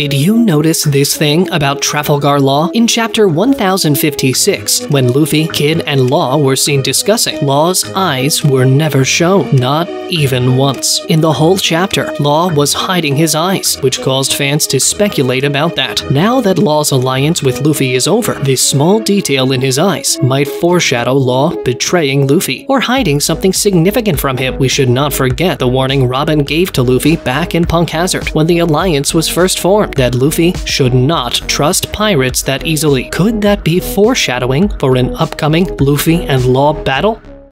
Did you notice this thing about Trafalgar Law? In chapter 1056, when Luffy, Kid, and Law were seen discussing, Law's eyes were never shown, not even once. In the whole chapter, Law was hiding his eyes, which caused fans to speculate about that. Now that Law's alliance with Luffy is over, this small detail in his eyes might foreshadow Law betraying Luffy or hiding something significant from him. We should not forget the warning Robin gave to Luffy back in Punk Hazard when the alliance was first formed that Luffy should not trust pirates that easily. Could that be foreshadowing for an upcoming Luffy and Law battle?